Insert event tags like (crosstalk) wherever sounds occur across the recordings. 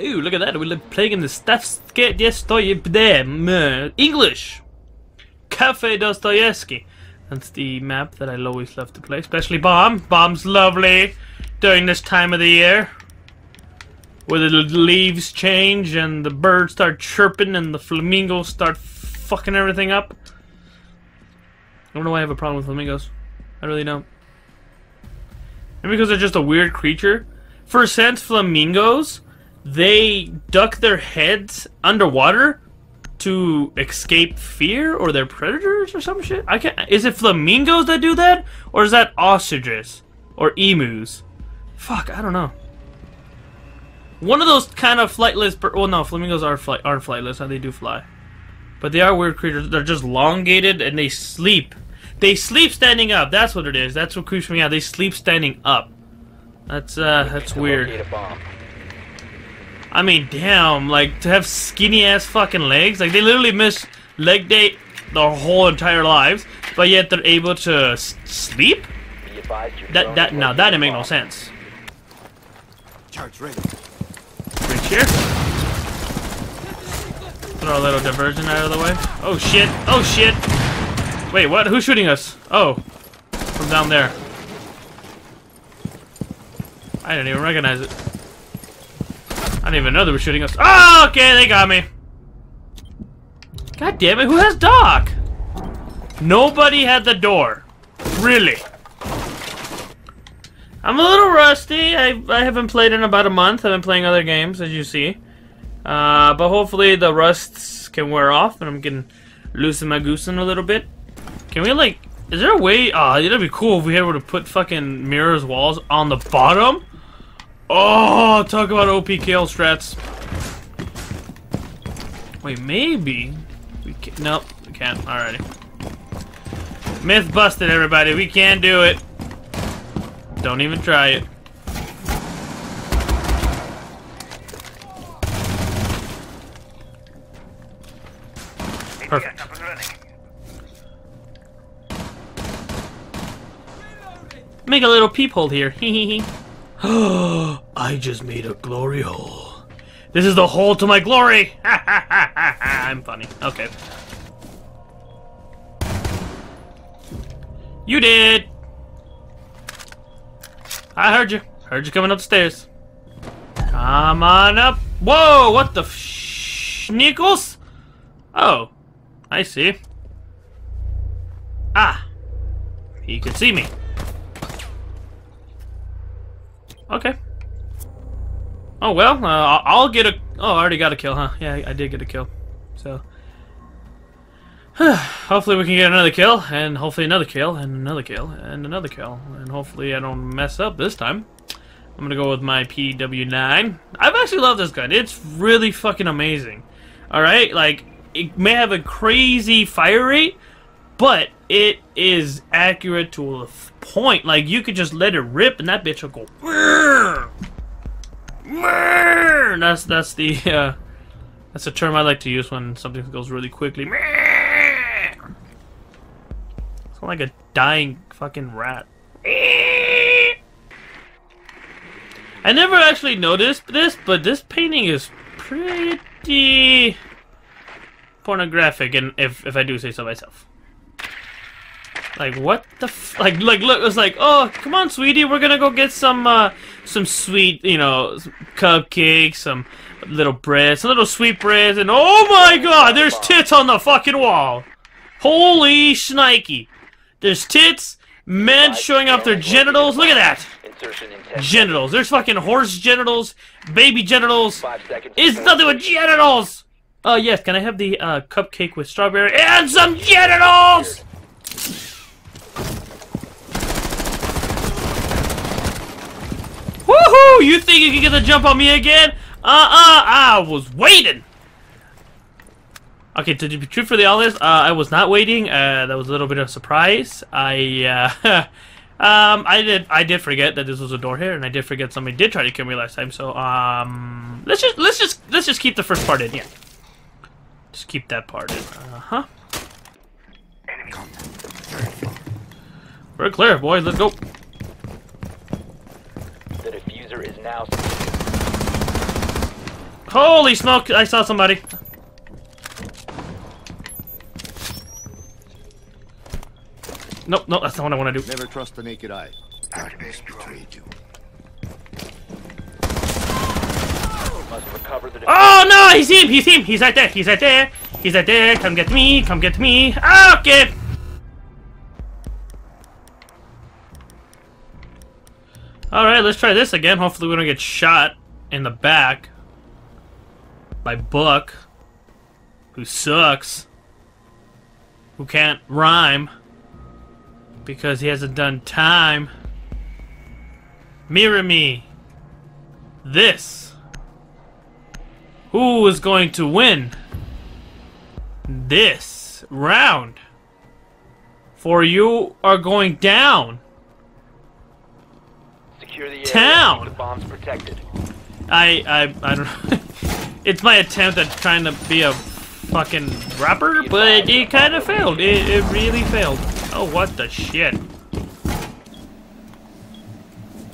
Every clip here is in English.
Ooh, look at that. We're playing in the Dostoyevsky English. Kafe Dostoyevsky. That's the map that I always love to play, especially Bomb. Bomb's lovely during this time of the year. Where the leaves change and the birds start chirping and the flamingos start fucking everything up. I don't know why I have a problem with flamingos. I really don't. Maybe because they're just a weird creature. For a sense, flamingos they duck their heads underwater to escape fear or their predators or some shit. I can't. Is it flamingos that do that, or is that ostriches or emus? Fuck, I don't know. One of those kind of flightless. Well, no, flamingos are flight aren't flightless. They do fly, but they are weird creatures. They're just elongated and they sleep. They sleep standing up. That's what it is. That's what creeps me out. They sleep standing up. That's uh, that's weird. I mean, damn, like, to have skinny ass fucking legs, like, they literally miss leg day their whole entire lives, but yet they're able to sleep? That, that, now, that didn't make no sense. Charge ready. Reach here. Throw a little diversion out of the way. Oh shit, oh shit! Wait, what? Who's shooting us? Oh, from down there. I didn't even recognize it. I didn't even know they were shooting us. Oh, okay, they got me. God damn it, who has Doc? Nobody had the door. Really? I'm a little rusty. I, I haven't played in about a month. I've been playing other games, as you see. Uh, but hopefully the rusts can wear off and I'm getting loosen my goosen a little bit. Can we, like... Is there a way... Oh, it'd be cool if we were to put fucking mirrors walls on the bottom. Oh, talk about OP kill strats. Wait, maybe we can. Nope, we can't. Alrighty. Myth busted, everybody. We can't do it. Don't even try it. Perfect. Make a little peephole here. Hee I just made a glory hole. This is the hole to my glory! (laughs) I'm funny. Okay. You did! I heard you. Heard you coming upstairs. Come on up. Whoa, what the schnickles? Oh, I see. Ah, he can see me. Okay. Oh, well, uh, I'll get a... Oh, I already got a kill, huh? Yeah, I did get a kill. So... (sighs) hopefully we can get another kill, and hopefully another kill, and another kill, and another kill. And hopefully I don't mess up this time. I'm gonna go with my PW9. I've actually loved this gun. It's really fucking amazing. Alright? Like, it may have a crazy fire rate, but it is accurate to a point. Like, you could just let it rip and that bitch will go. That's, that's the, uh, that's a term I like to use when something goes really quickly. It's like a dying fucking rat. I never actually noticed this, but this painting is pretty pornographic, and if, if I do say so myself. Like what the f like like look it's like oh come on sweetie we're gonna go get some uh some sweet you know cupcakes some little bread some little sweet breads and oh my god there's tits on the fucking wall. Holy shnikey. There's tits men showing off their genitals. Look at that. genitals. There's fucking horse genitals baby genitals. It's nothing but genitals. Oh uh, yes can I have the uh, cupcake with strawberry and some genitals You think you can get the jump on me again? Uh-uh, I was waiting! Okay, to be the honest, uh, I was not waiting. Uh, that was a little bit of a surprise. I, uh, (laughs) um, I did, I did forget that this was a door here, and I did forget somebody did try to kill me last time. So, um, let's just, let's just, let's just keep the first part in. Yeah, just keep that part in. Uh huh. We're clear, boys. Let's go. The defuser is now. Holy smoke! I saw somebody. Nope, nope, that's not what I want to do. Never trust the naked eye. Darkness betrayed you. Must recover the Oh no! He's him! He's him! He's right there! He's right there! He's right there! Come get me! Come get me! Okay! Alright, let's try this again. Hopefully we don't get shot in the back by Buck, who sucks, who can't rhyme because he hasn't done time. Mirror me. This. Who is going to win this round? For you are going down. Secure the. Town. The bombs protected. I I I don't know. (laughs) it's my attempt at trying to be a fucking rapper, but it kind of failed. It, it really failed. Oh, what the shit.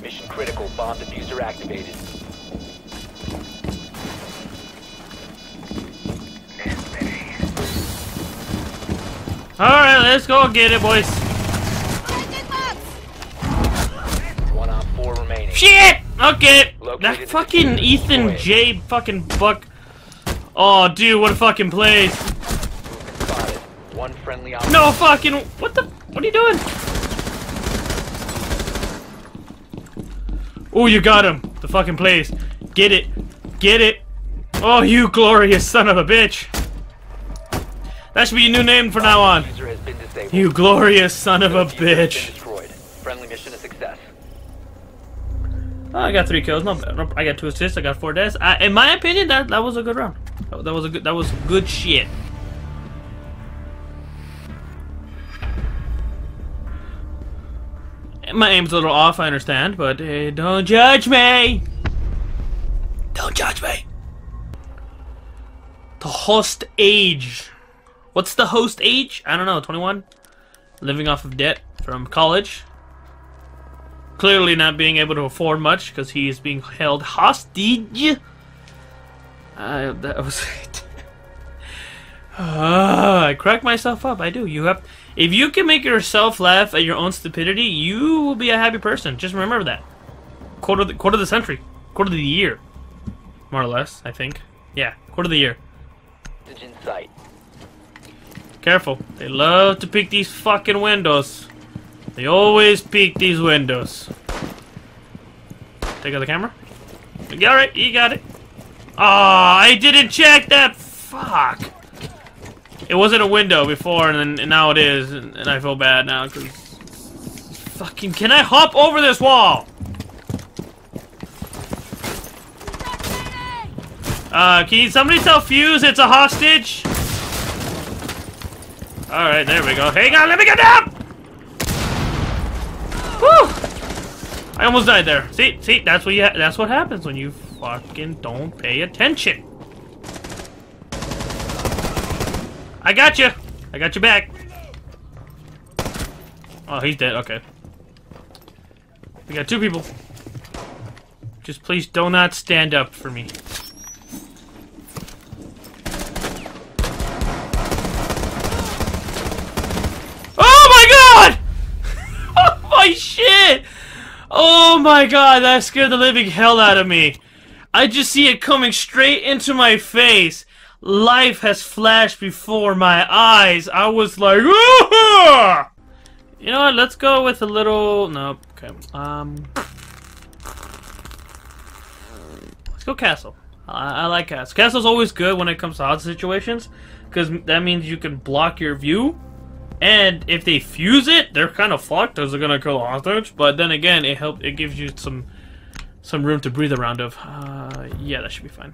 Mission critical. Bomb defuser activated. Alright, let's go get it, boys. Shit! Okay. That fucking. Ethan. J fucking Buck. Oh, dude, what a fucking place. One friendly op- No fucking. What the? What are you doing? Oh, you got him. The fucking place. Get it. Get it. Oh, you glorious son of a bitch. That should be your new name from now on. Defuser has been disabled. You glorious son of a Defuser has been bitch. Oh, I got three kills. No, no, I got two assists. I got four deaths. I, in my opinion, that that was a good round. That, that was a good. That was good shit. My aim's a little off. I understand, but uh, don't judge me. Don't judge me. The host age. What's the host age? I don't know. Twenty-one. Living off of debt from college clearly not being able to afford much because he is being held hostage. Uh, that was it. (laughs) Ah, I crack myself up. I do. You have, if you can make yourself laugh at your own stupidity, you will be a happy person. Just remember that. Quarter of the, quarter of the century, quarter of the year, more or less. I think. Yeah, quarter of the year. Careful. They love to peek these fucking windows. They always peek these windows. Take out the camera. Alright, you got it. Ah, I didn't check that. Fuck. It wasn't a window before, and, then, and now it is, and, and I feel bad now because. Fucking, can I hop over this wall? Uh, can somebody tell Fuze it's a hostage? Alright, there we go. Hang on, let me get down! I almost died there. See, see, that's what you ha that's what happens when you fucking don't pay attention. I got you. I got you back. Oh, he's dead. Okay. We got two people. Just please do not stand up for me. Oh my god! (laughs) oh my shit! Oh my god, that scared the living hell out of me. I just see it coming straight into my face. Life has flashed before my eyes. I was like! You know what? Let's go with a little. No, okay. Um, let's go castle. I, I like castle. Castle's always good when it comes to hot situations because that means you can block your view. And if they fuse it, they're kind of fucked because they're gonna kill a hostage. But then again, it help. It gives you some some room to breathe around of. Uh, yeah, that should be fine.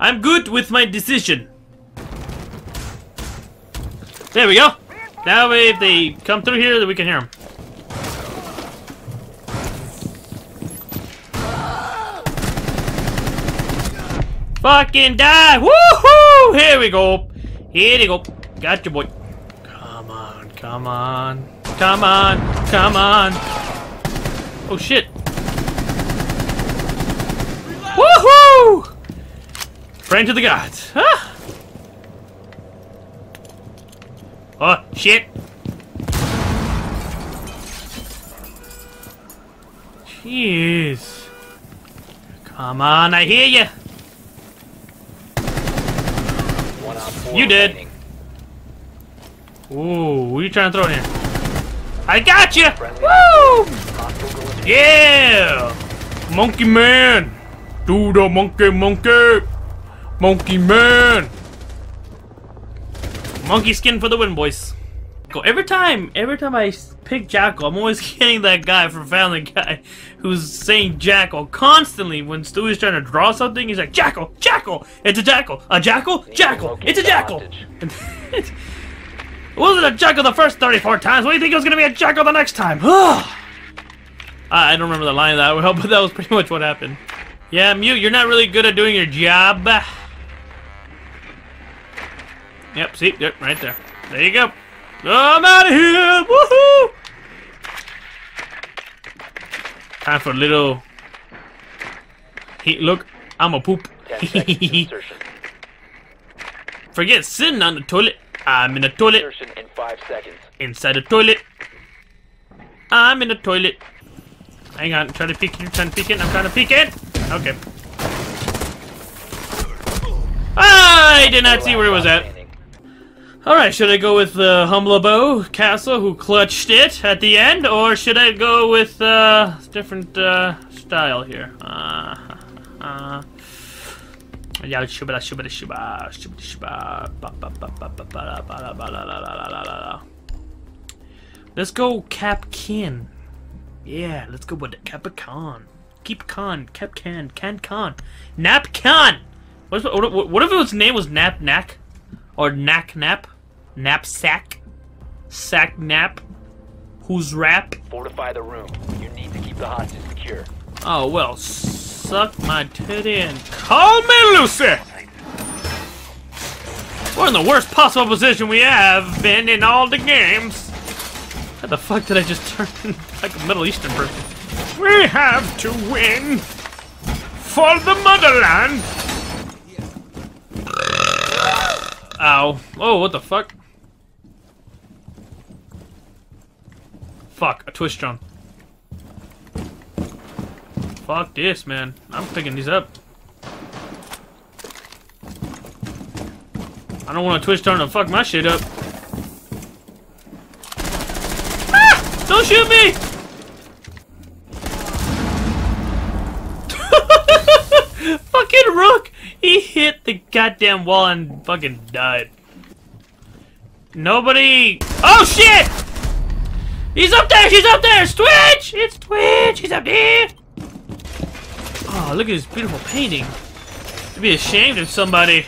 I'm good with my decision. There we go. Now if they come through here, we can hear them. Fucking die! Woohoo! Here we go. Here we go. Got you, boy. Come on, come on, come on. Oh shit. Woohoo! Praying to the gods. Ah! Oh, shit. Jeez. Come on, I hear you. One on four You did. Ooh, what are you trying to throw in here? I got you! Woo! Hostile go into Yeah! Monkey man! Do the monkey monkey! Monkey man! Monkey skin for the win, boys. Go every time, every time I pick Jackal, I'm always (laughs) getting that guy from Family Guy who's saying Jackal constantly when Stewie's trying to draw something. He's like, Jackal, Jackal, it's a Jackal, a Jackal, Jackal, it's a Jackal. (laughs) It wasn't a Jackal the first 34 times. What do you think it was gonna be a Jackal the next time? I (sighs) ah, I don't remember the line of that well, (laughs) but that was pretty much what happened. Yeah, Mute, you're not really good at doing your job. Yep, see, yep, right there. There you go. I'm out of here! Woohoo! Time for a little. He, look, I'm a poop. Ten seconds to insertion. (laughs) Forget sitting on the toilet. I'm in the toilet. In five seconds. inside the toilet. I'm in the toilet. Hang on, trying to peek you, trying to peek it, I'm trying to peek in! Okay. I did not see where it was at. Alright, should I go with the Humblabo Castle who clutched it at the end, or should I go with uh different uh style here? Uh uh yeah, shubba shubba shubba shubba shubba ba ba ba ba ba ba ba ba ba la la la la la la la. Let's go Cap Kin. Yeah, let's go with the Capricorn. Keep con, Cap Can, Can Con, Nap Con. What, if- what, what, what if its name was Nap Knack, or Knack Nap, Knapsack, Sack Nap, Who's Rap? Fortify the room. You need to keep the hostage secure. Oh well, suck my titty and call me Lucy. We're in the worst possible position we have been in all the games. How the fuck did I just (laughs) turn like a Middle Eastern person? We have to win for the motherland. Ow. Oh, what the fuck? Fuck, a twist drum. Fuck this, man. I'm picking these up. I don't want to twist turn and fuck my shit up. Ah! Don't shoot me! (laughs) fucking Rook! He hit the goddamn wall and fucking died. Nobody. Oh shit! He's up there! She's up there! It's Twitch! It's Twitch! He's up there! Oh, look at this beautiful painting. I'd be ashamed if somebody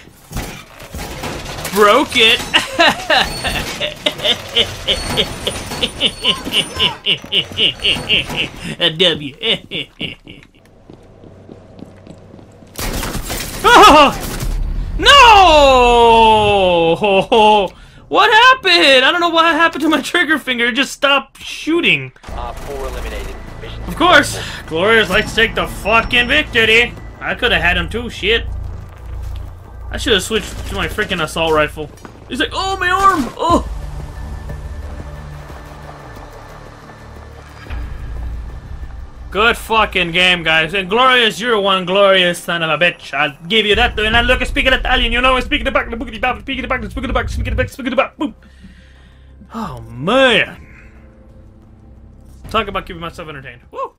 broke it. (laughs) A W. oh! (laughs) No! What happened? I don't know what happened to my trigger finger. It just stopped shooting. Op 4 eliminated. Of course, Glorious likes to take the fucking victory. I could have had him too, shit. I should have switched to my freaking assault rifle. He's like, oh, my arm! Oh! Good fucking game, guys. And Glorious, you're one glorious son of a bitch. I'll give you that. And I look at speaking Italian, you know, I speak the back, the boogity bop, speaking the back, speaking the back, speaking the back, speaking the back, boom. Oh, man. Talk about keeping myself entertained. Woo!